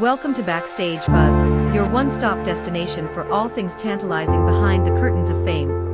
Welcome to Backstage Buzz, your one-stop destination for all things tantalizing behind the curtains of fame.